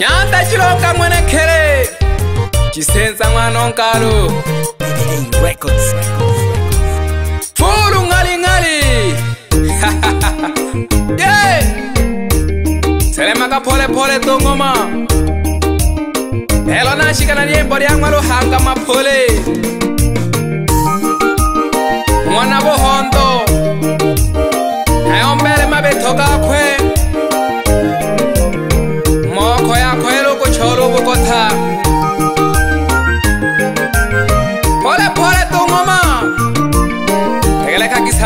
nyata chilonga mwene khele chisenza mwana onkalu fulu ng'aling'ali ye tselemaka pholephole tongoma elo nashikana liembo lyamwa luhanga maphole mwana buhondo nayombele mabethoka khwe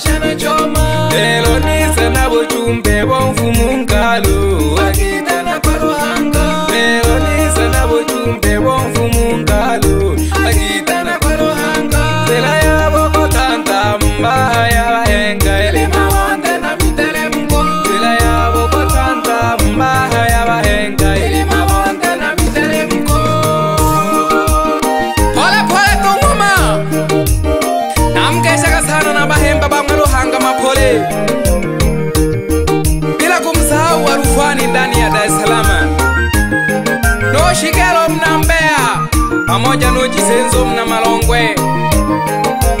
shana choma lelo nisa na bochumbe bomfumungalo ochisenzo mna malongwe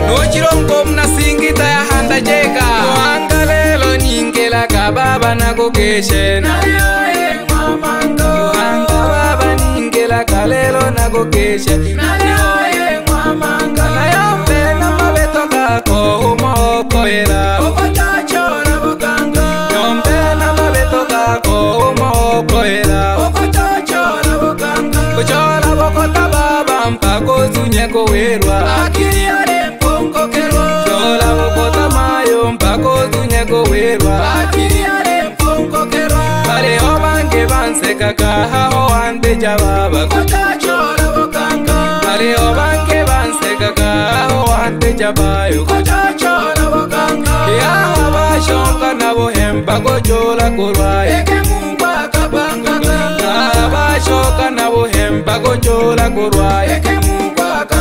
nochilongo mna singita ya handa jeka wanga lelo ningelaka baba na kokesheni lelo nagokeshe nayo mpena mabetokako umokoela okotachora kunyekowirwa akiliyale mpongokelwa tola mokota mayo mpako tunyekowirwa akiliyale mpongokelwa bale obange bansekaka haho wandeja baba kotachola bokanga bale obange bansekaka haho wandeja bayo kotachola bokanga yaha bashonga nabo hemba kojola kurwaye Choka na bohem, bago chola kurwai Eke mu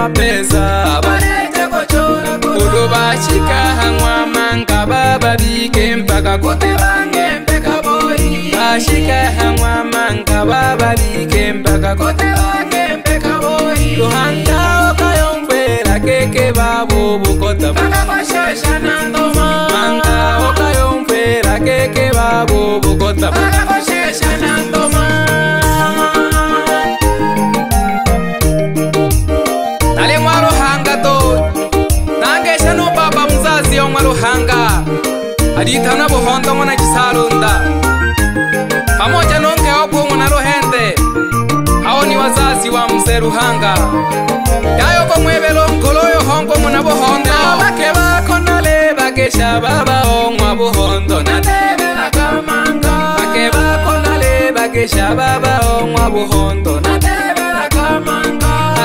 mapesa kudo vachika hamwa manga vavavike mpaka vashika hamwa manga vavavike mpaka lohanda okayongwela keke vavo vukota manga okayongwela keke vavo vukota ndithana buhondo ng'ona chisalunda pamoja nonke opung'u na luhende awo ni wazazi wa mse ruhanga dayo komwevelo ngolo yo hongo ng'u na buhondo abake bako nale bakesha baba ong'wa buhondo kesha baba ong'wa buhondo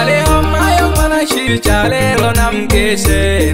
aleho mayo ng'ona shicha lelo na mkeshe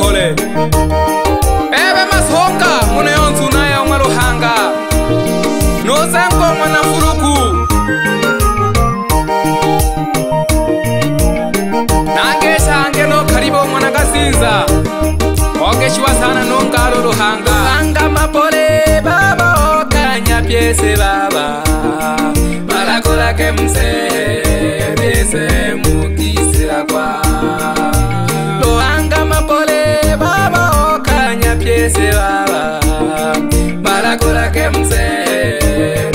piese baba balakola ke muse piese mukisila kwa loanga mapole baba okanya piese baba balakola ke muse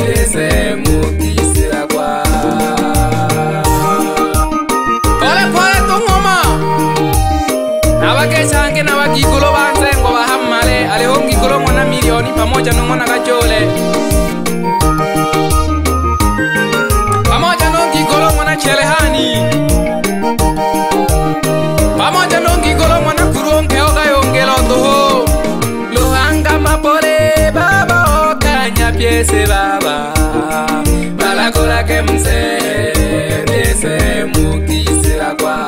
piese mukisila kwa pole pole tungoma nabakechange nabagigolo banzengo bahammale alihongigolo mwana milioni pamoja nomwana kajole piese baba balakola ke mse piese mukise akwa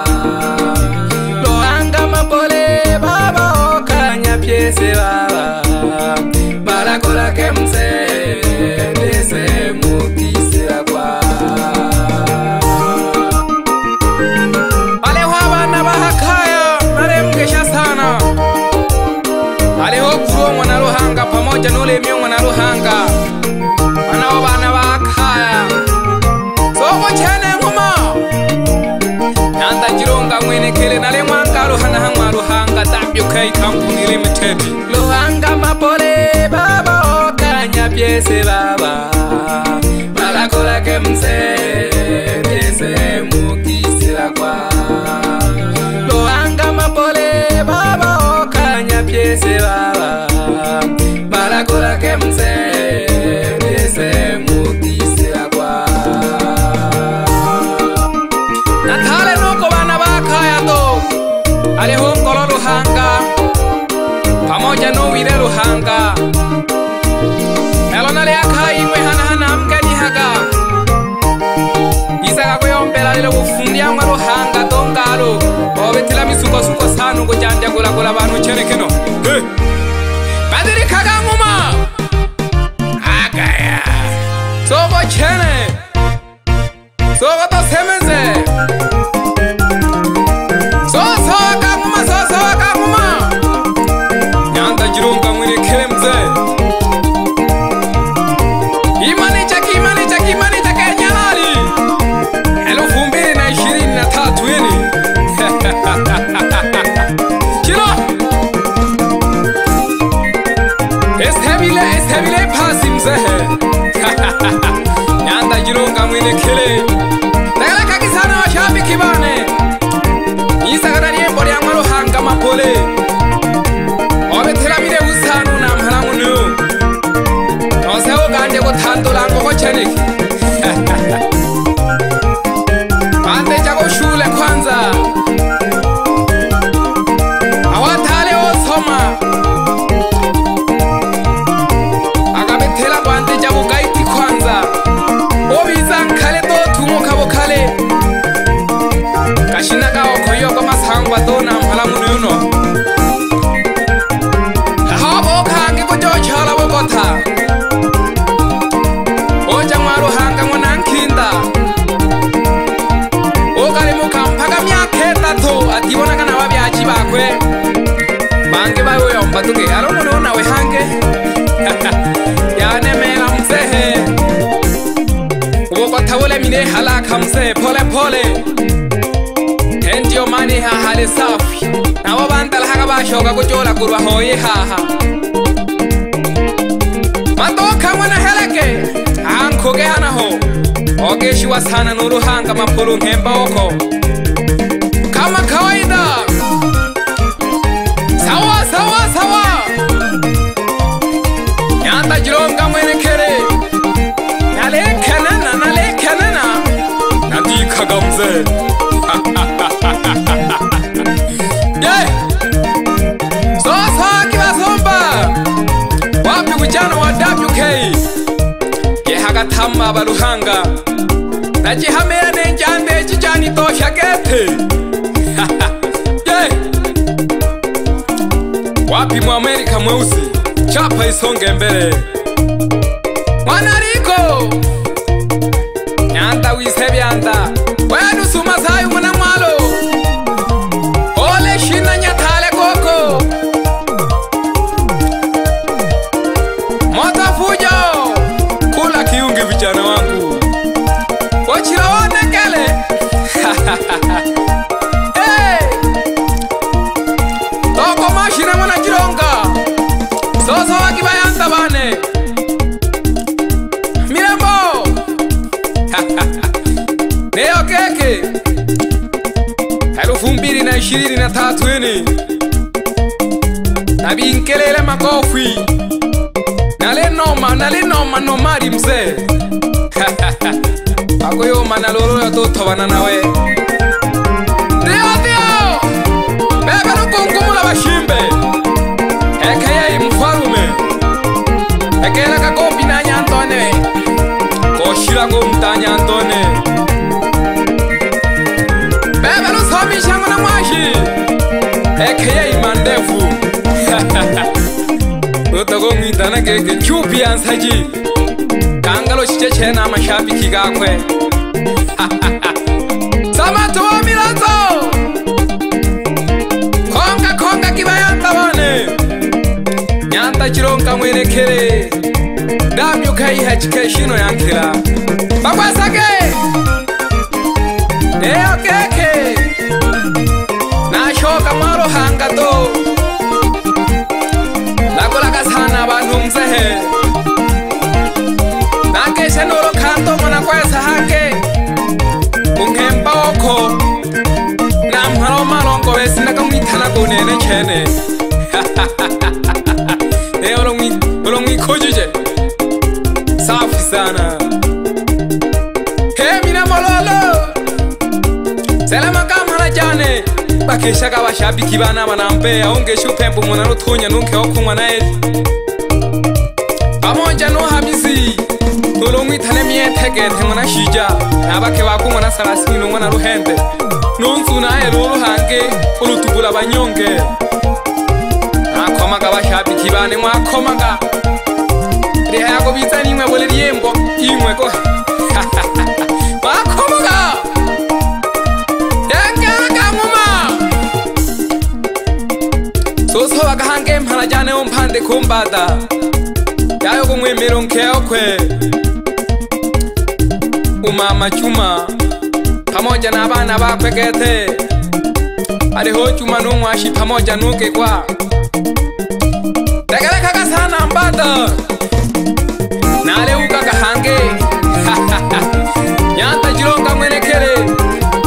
loanga mabole baba okanya piese baba balakola ke mse piese mukise akwa balewa bana bahakaya baremgesha sana alihokuwo mwana luhanga pamoja nolemio mwana luhanga ngikhele nale nwanga lohanga hanga lohanga WK company limited lohanga mapole baba okanya pyese baba mala kola ke mse pyese mukisira kwa lohanga mapole baba okanya pyese baba mala kola ke mse kwetila misukosuko sanu kujanja kulakula banu chene kino badilikakanguma agaya soko chene soko tosemezee yola kurwa hoye haha matoka mwana heleke ankuge hanaho ogeshi wa sana nuruhanga mapulu nkemba oko kama kawaida sawa sawa sawa nyanda jironga mwene kere nalekenana nalekenana nandikagamze na mujano wa WK ye hagathama baluhanga najihamera nenjande chijani tosha gete wapi mu amerika mweusi chapa isonge mbele ka ako yo mana lolo ya to thobana na we dio dio me ka no kongomo la bashimbe e ka ya imfarume e ka ka ko pina nya antone ko shira ko mta nya antone me ka no sami shanga na mashi e ka ya imandefu Yo tengo mi tana que que chupian saji chechena mashabiki gakwe samatowamilazo konga konga kibayanda bone nyanda chilonga mwelekele ndamyukaihachikeshino yankila chene chene hey olongi olongi kujuje safi sana hey mina malolo selama kama na jane bakesha ka bashabiki bana bana mbe aonge shu pembu mona rutunya nunke okunwa na eli amonja no habisi olongi thane mie theke thengona shija abake bakunwa na sarasini nunwa na ruhende nunzu na elo ruhange ulutukula banyonge mwakhomaga bahapi khibane mwakhomaga riha yako bitsani imwe bole riembo imwe ko mwakhomaga yankaka nguma sosobaga hange mphala jane omphande khumbada yayo kumwimira nkheokhwe umama cuma pamoja na bana bakhwekethe aliho chuma pamoja nuke kwa tegelekaga sana mbata naleukaga hange nyanta jilonga mwenekele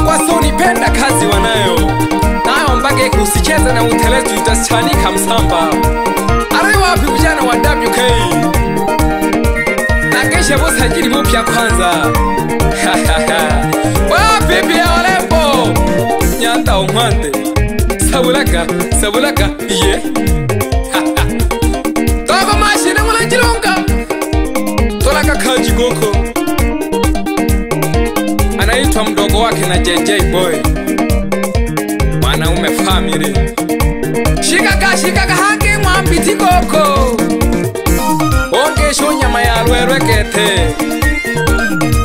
kwa sunipenda kazi wanayo nayo mbage usicheze na uteletu utachanika msamba ari wapi ujana wa wk na kesha mupya kwanza wapipi ya walembo nyanda omwande sabulaga sabulaga ye toko mashine mulanjilonga tolaka kanji goko anaitwa mdogo wake na jj boy mwanaume famili shikaka shikaka hake mwampiti goko ongesho nyama ya lwerwekete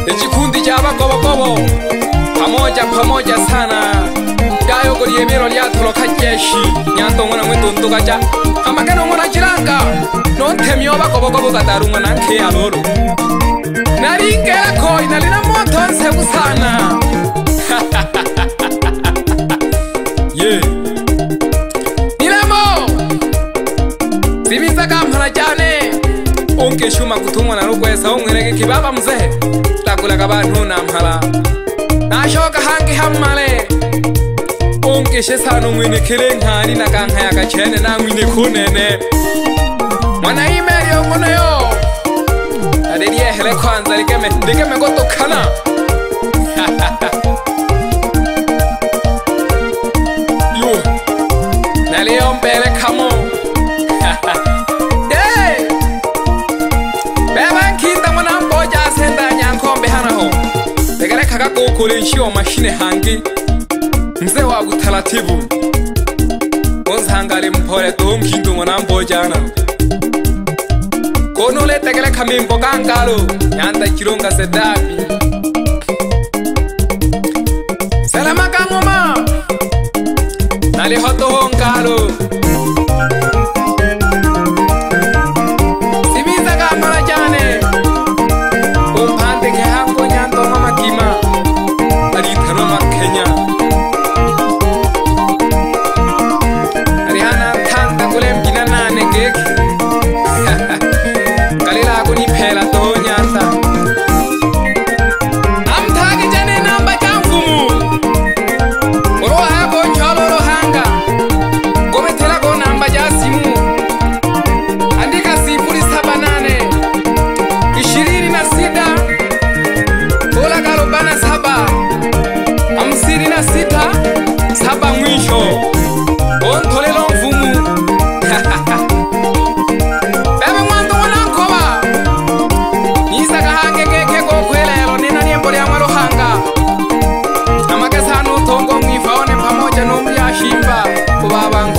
ejikundi jabagobogobo pamoja pamoja sana kayokoliemiro lyathulo kha jeshi nyanto ngona mwitunduka ja amakene ngona jilanga nonthemia ovakovokovo kataru ngona nkhe yaloro nalingelako inali na moto nsevu sana ye nilemo zimiza kamphala jane onkeshuma kuthu ngona lukwesa omwereke khivava muzehe takulaka vanthu namphala kishe sanu ngwini kile ngani na kanga ya kachene na ngwini kunene Mwana ime yo ngono yo Adedi ye hele kwanza likeme, likeme goto kana Yo, nali yo mbele kamo kakukulishiwa mashine hangi nze wakutaratibu onzhangali mphole tunkhindumo na mbojana konuletekele khamimbo kankalo nyanda chilunga sedapi kuva vangu